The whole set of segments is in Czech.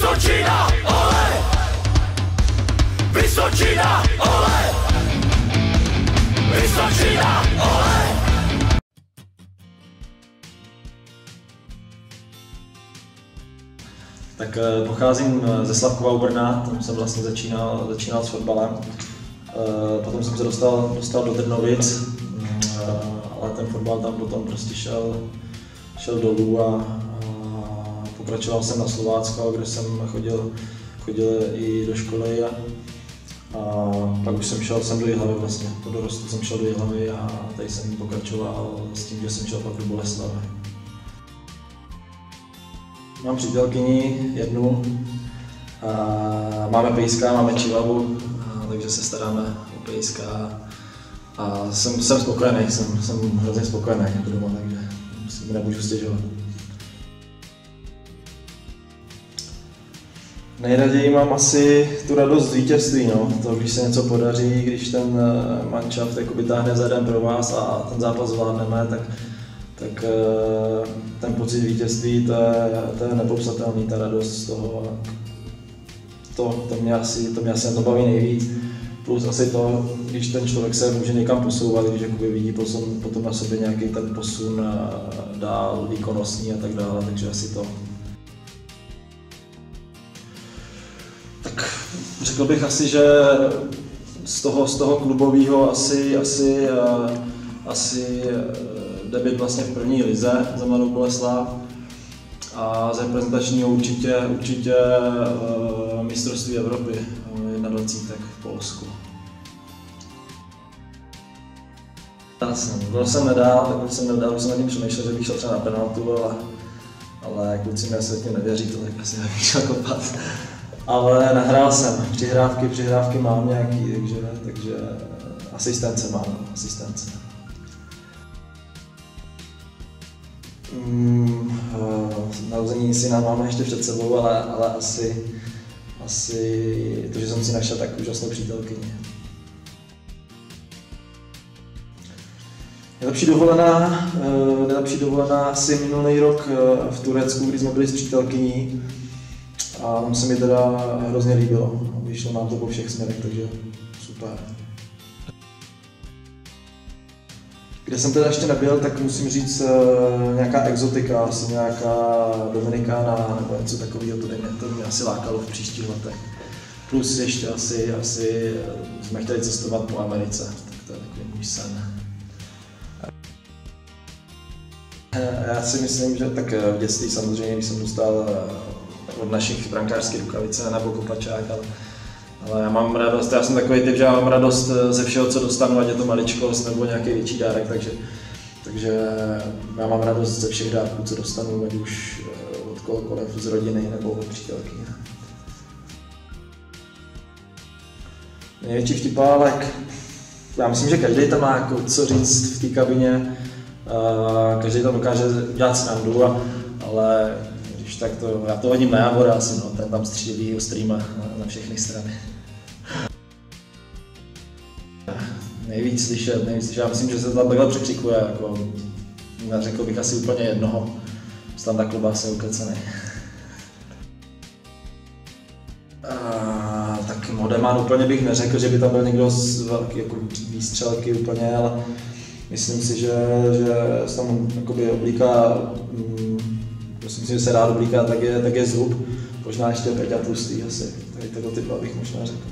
Vysočina, ole! Vysočina, ole! Vysočina, ole! Tak eh, pocházím eh, ze Slavkova u Brna, tam jsem vlastně začínal, začínal s fotbalem. Eh, Potom jsem se dostal, dostal do Trnovic, mm, ale ten fotbal tam potom prostě šel, šel dolů a, a pokračoval jsem na Slovácko, kde jsem chodil, chodil i do školy a, a pak už jsem šel jsem do Jihlavy vlastně, po dorostu jsem šel do Jihlavy a tady jsem pokračoval s tím, že jsem šel pak do Boleslavy. Mám přítelkyni jednu, a máme pejska, máme čivavu, takže se staráme o pejska a jsem, jsem spokojený, jsem, jsem hrozně spokojený jako doma, takže si nemůžu stěžovat. Nejraději mám asi tu radost z vítězství, no. to, když se něco podaří, když ten eh, manšaft jakoby táhne za jeden pro vás a ten zápas zvládneme, tak, tak eh, ten pocit vítězství, to je, to je nepopsatelný, ta radost z toho. To, to, mě asi, to mě asi na to baví nejvíc. Plus asi to, když ten člověk se může někam posouvat, když vidí potom, potom na sobě nějaký ten posun a dál, výkonnostní a tak dále, takže asi to. Řekl bych asi, že z toho, z toho klubového asi, asi, eh, asi eh, debit vlastně v první lize za Mladou Boleslav a z reprezentačního určitě, určitě uh, mistrovství Evropy uh, 21 v Polsku. Jsem, byl jsem nedál, tak byl jsem nedál, už jsem na tím přemýšlel, že bych šel třeba na penaltu, ale, ale kluci mi asi tím nevěří, to tak asi nebych šel kopat. Ale nahrál jsem, přihrávky, přihrávky mám nějaký, takže, takže asistence mám, asistence. Mm, eh, narození syna máme ještě před sebou, ale, ale asi, asi to, že jsem si našel tak úžasnou přítelkyni. Nejlepší dovolená, eh, nejlepší dovolená asi minulý rok eh, v Turecku, kdy jsme byli s přítelkyní a tam se mi teda hrozně líbilo. Vyšlo nám to po všech směrech, takže super. Kde jsem teda ještě nebyl, tak musím říct uh, nějaká exotika, asi nějaká Dominikána nebo něco takového, to, mě, to mě asi lákalo v příštích letech. Plus ještě asi, asi jsme chtěli cestovat po Americe, tak to je takový můj sen. Já si myslím, že tak v dětství samozřejmě, když jsem dostal od našich brankářských rukavice nebo kopačák, ale ale já mám radost, já jsem takový typ, že já mám radost eh, ze všeho, co dostanu, ať je to maličkost nebo nějaký větší dárek, takže, takže já mám radost ze všech dárků, co dostanu, ať už eh, od kohokoliv z rodiny nebo od přítelky. Největší vtipálek, já myslím, že každý tam má jako co říct v té kabině, každý tam dokáže dělat srandu, ale tak to, já to hodím na Javora asi, no, ten tam střílí ostrýma na, na všechny strany. Nejvíc slyšet, nejvíc slyšet, já myslím, že se tam takhle překřikuje, jako, řekl bych asi úplně jednoho, standa klobásy ukecený. A, tak Modeman úplně bych neřekl, že by tam byl někdo z velký jako výstřelky úplně, ale myslím si, že, že se tam jakoby oblíká myslím že se rád oblíká, tak je, tak je zub. Možná ještě Peťa Tlustý asi. Tady tyto typu bych možná řekl.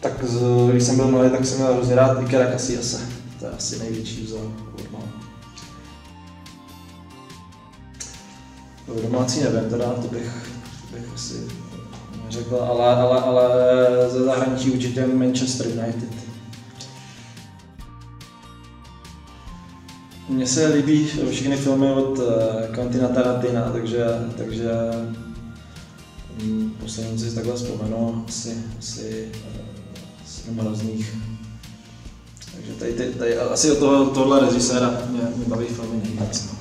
Tak z, když jsem byl malý, tak jsem měl hrozně rád Ikera Casillas. To je asi největší vzor od. Domácí nevím, teda to bych, to bych asi neřekl, ale, ale, ale ze zahraničí určitě Manchester United. Mně se líbí všechny filmy od eh, Quentina Tarantina, takže, takže um, poslední si takhle vzpomenu, asi, asi uh, hrozných. Takže tady, tady, tady, asi od toho, tohle režiséra mě, mě baví filmy nejvíc. No.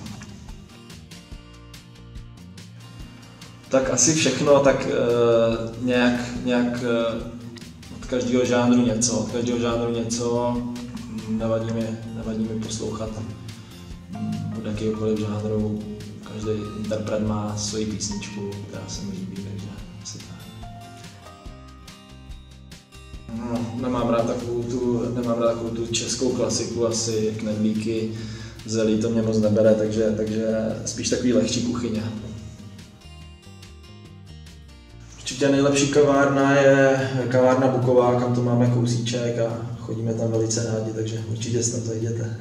Tak asi všechno, tak uh, nějak, nějak uh, od každého žánru něco, od každého žánru něco, nevadí mi, nevadí mi poslouchat jakýkoliv žánru, každý interpret má svoji písničku, která se mi líbí, takže asi tak. No, nemám rád takovou tu, nemám rád takovou tu českou klasiku, asi knedlíky, zelí to mě moc nebere, takže, takže spíš takový lehčí kuchyně. Určitě nejlepší kavárna je kavárna Buková, kam to máme kousíček a chodíme tam velice rádi, takže určitě tam zajděte.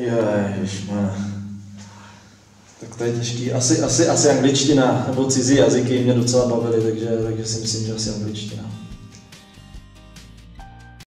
Ježišmane. Tak to je těžký. Asi, asi, asi angličtina nebo cizí jazyky mě docela bavily, takže, takže si myslím, že asi angličtina.